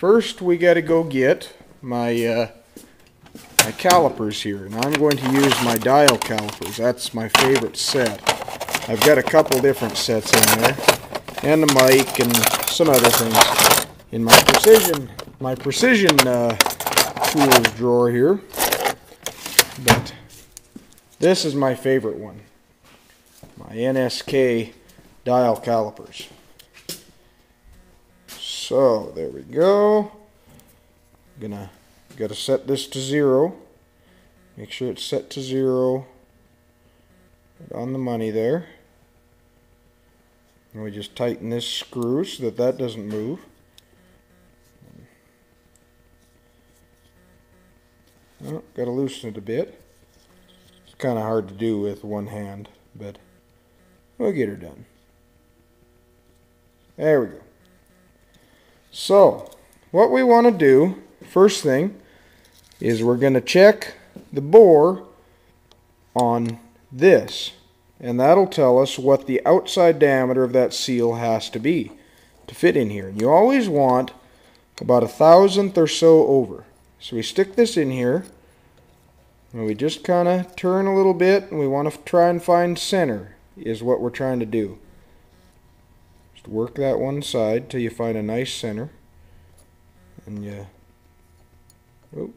first we got to go get my uh, my calipers here. And I'm going to use my dial calipers. That's my favorite set. I've got a couple different sets in there. And the mic and some other things. In my precision, my precision uh, tools drawer here. But this is my favorite one. My NSK dial calipers. So there we go. Gonna gotta set this to zero. Make sure it's set to zero. on the money there. And we just tighten this screw so that that doesn't move. Oh, gotta loosen it a bit. It's kind of hard to do with one hand, but we'll get her done. There we go. So, what we want to do, first thing, is we're going to check the bore on this. And that'll tell us what the outside diameter of that seal has to be to fit in here. And you always want about a thousandth or so over. So we stick this in here. And we just kind of turn a little bit. And we want to try and find center is what we're trying to do. Just work that one side till you find a nice center. And you... Oh,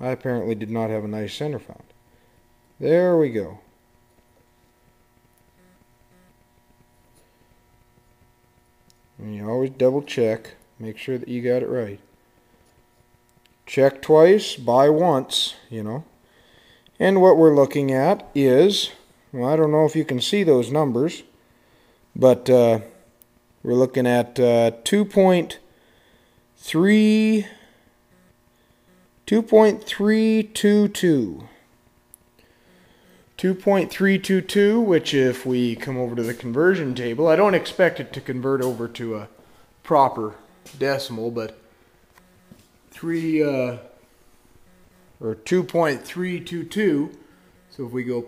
I apparently did not have a nice center found. There we go. And you always double check. Make sure that you got it right. Check twice, buy once, you know. And what we're looking at is, well, I don't know if you can see those numbers, but uh, we're looking at uh, 2.3 2.322 2.322 which if we come over to the conversion table I don't expect it to convert over to a proper decimal but 3 uh, or 2.322 so if we go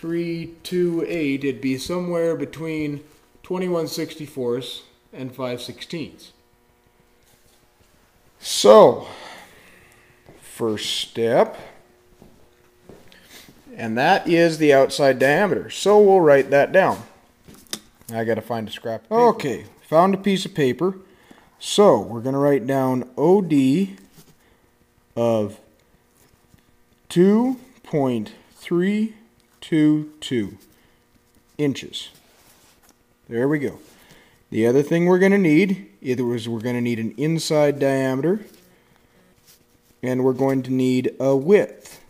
0.328 it'd be somewhere between 21 64ths and 5 16ths. So, first step, and that is the outside diameter. So we'll write that down. I got to find a scrap of paper. Okay, found a piece of paper. So we're going to write down OD of 2.322 inches. There we go. The other thing we're going to need either is we're going to need an inside diameter and we're going to need a width.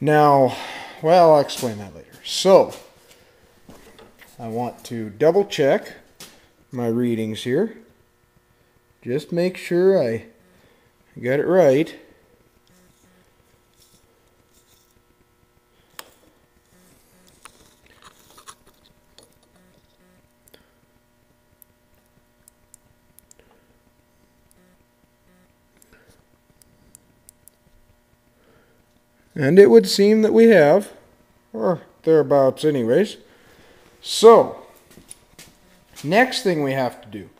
Now, well, I'll explain that later. So, I want to double check my readings here. Just make sure I got it right. And it would seem that we have, or thereabouts anyways. So, next thing we have to do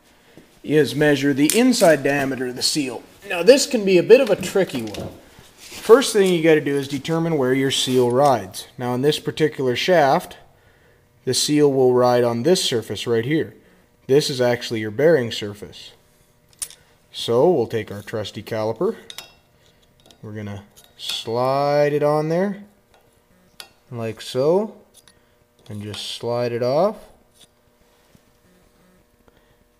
is measure the inside diameter of the seal. Now this can be a bit of a tricky one. First thing you got to do is determine where your seal rides. Now in this particular shaft, the seal will ride on this surface right here. This is actually your bearing surface. So we'll take our trusty caliper. We're going to slide it on there like so and just slide it off.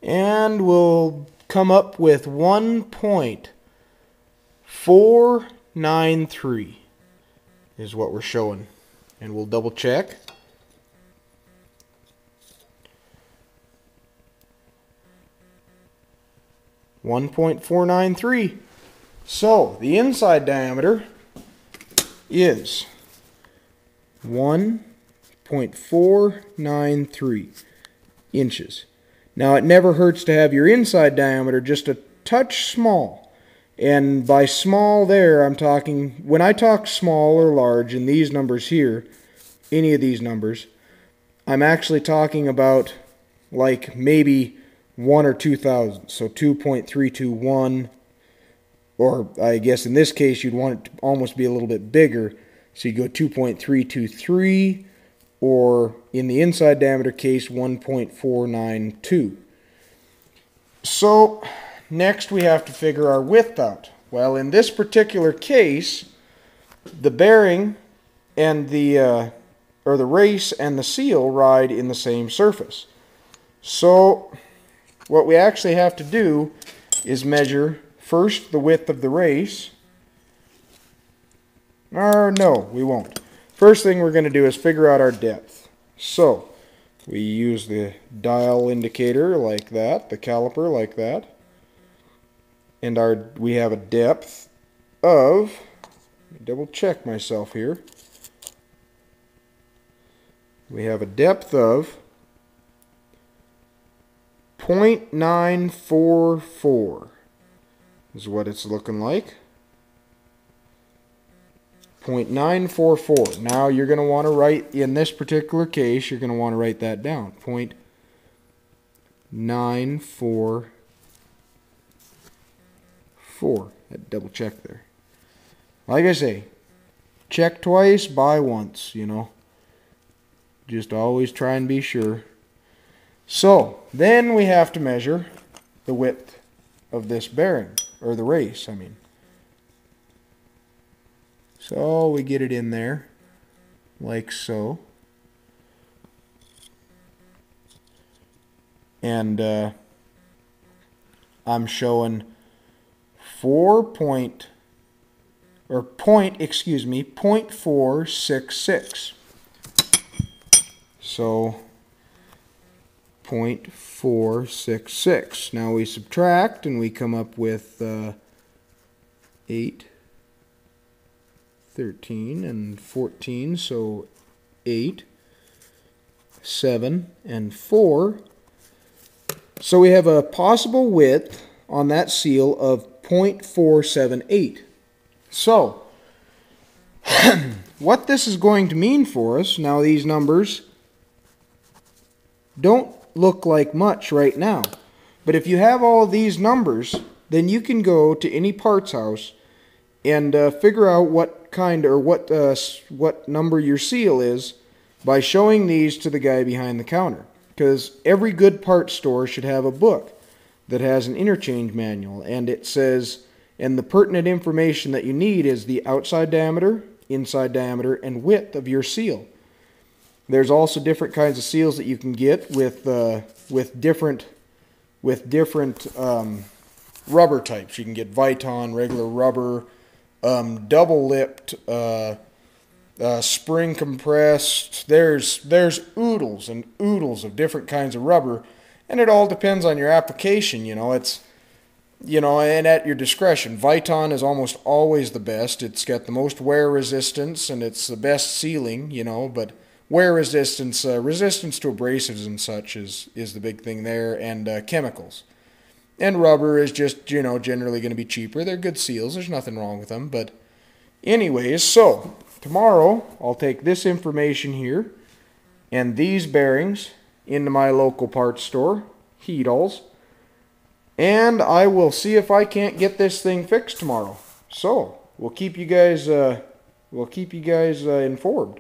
And we'll come up with 1.493 is what we're showing. And we'll double check. One point four nine three. So the inside diameter is 1.493 inches. Now it never hurts to have your inside diameter just a touch small. And by small there, I'm talking, when I talk small or large in these numbers here, any of these numbers, I'm actually talking about like maybe one or two thousandths. So 2.321, or I guess in this case you'd want it to almost be a little bit bigger. So you go 2.323, or in the inside diameter case, 1.492. So next we have to figure our width out. Well, in this particular case, the bearing and the uh, or the race and the seal ride in the same surface. So what we actually have to do is measure first the width of the race. Or no, we won't. First thing we're going to do is figure out our depth. So we use the dial indicator like that, the caliper like that. And our we have a depth of double check myself here. We have a depth of 0.944 is what it's looking like. 0.944. Now you're going to want to write, in this particular case, you're going to want to write that down. 0.944. Double check there. Like I say, check twice, buy once, you know. Just always try and be sure. So, then we have to measure the width of this bearing, or the race, I mean. So, we get it in there, like so. And uh, I'm showing 4 point, or point, excuse me, point four six six. So 0.466. Now we subtract and we come up with uh, 8, 13, and 14. So 8, 7, and 4. So we have a possible width on that seal of 0.478. So, what this is going to mean for us, now these numbers don't look like much right now. But if you have all these numbers, then you can go to any parts house and uh, figure out what kind or what uh, what number your seal is by showing these to the guy behind the counter. Because every good parts store should have a book that has an interchange manual and it says and the pertinent information that you need is the outside diameter, inside diameter, and width of your seal. There's also different kinds of seals that you can get with uh, with different with different um, rubber types. You can get Viton, regular rubber, um, double lipped, uh, uh, spring compressed. There's there's oodles and oodles of different kinds of rubber, and it all depends on your application. You know, it's you know, and at your discretion. Viton is almost always the best. It's got the most wear resistance and it's the best sealing. You know, but wear resistance, uh, resistance to abrasives and such is is the big thing there, and uh, chemicals. And rubber is just you know generally going to be cheaper. They're good seals. There's nothing wrong with them. But anyways, so tomorrow I'll take this information here and these bearings into my local parts store, Heedall's, and I will see if I can't get this thing fixed tomorrow. So we'll keep you guys uh, we'll keep you guys uh, informed.